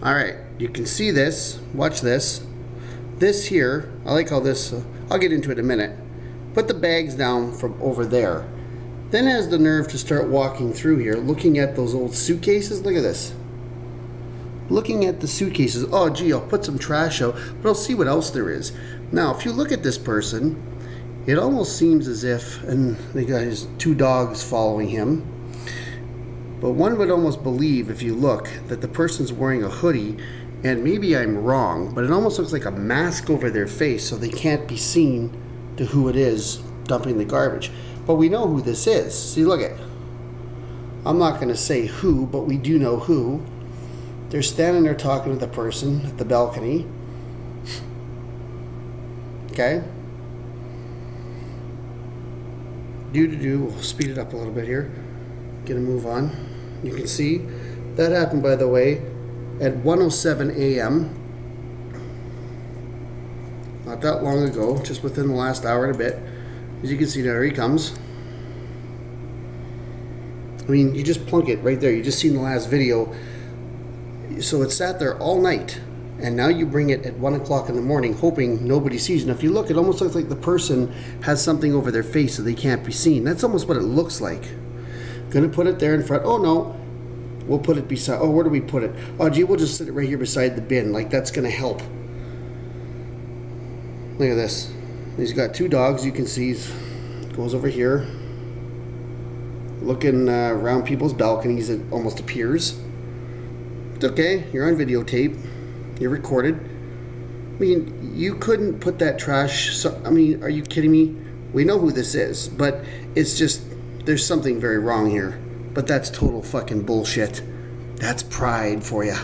All right, you can see this. Watch this. This here, I like how this, uh, I'll get into it in a minute. Put the bags down from over there. Then has the nerve to start walking through here, looking at those old suitcases. Look at this. Looking at the suitcases. Oh, gee, I'll put some trash out, but I'll see what else there is. Now, if you look at this person, it almost seems as if, and the guy has two dogs following him, but one would almost believe, if you look, that the person's wearing a hoodie, and maybe I'm wrong, but it almost looks like a mask over their face so they can't be seen to who it is dumping the garbage. But we know who this is. See, look at. I'm not going to say who, but we do know who. They're standing there talking to the person at the balcony. Okay? Do to do, we'll speed it up a little bit here. Get a move on. You can see that happened, by the way, at 1:07 a.m. Not that long ago, just within the last hour and a bit. As you can see, there he comes. I mean, you just plunk it right there. You just seen the last video. So it sat there all night, and now you bring it at one o'clock in the morning, hoping nobody sees. And if you look, it almost looks like the person has something over their face so they can't be seen. That's almost what it looks like. Gonna put it there in front. Oh no, we'll put it beside. Oh, where do we put it? Oh, gee, we'll just sit it right here beside the bin. Like that's gonna help. Look at this. He's got two dogs. You can see he's goes over here, looking uh, around people's balconies. It almost appears. It's okay. You're on videotape. You're recorded. I mean, you couldn't put that trash. So, I mean, are you kidding me? We know who this is, but it's just there's something very wrong here. But that's total fucking bullshit. That's pride for you.